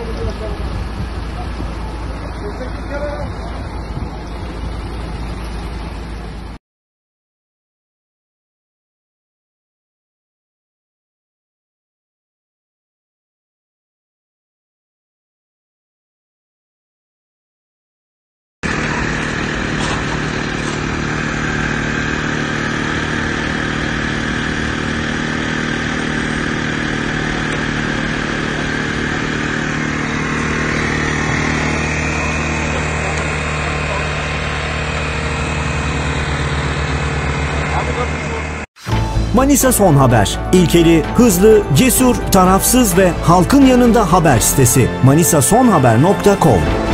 ¿Cómo te Manisa Son Haber. İlkeli, hızlı, cesur, tarafsız ve halkın yanında haber sitesi. manisasonhaber.com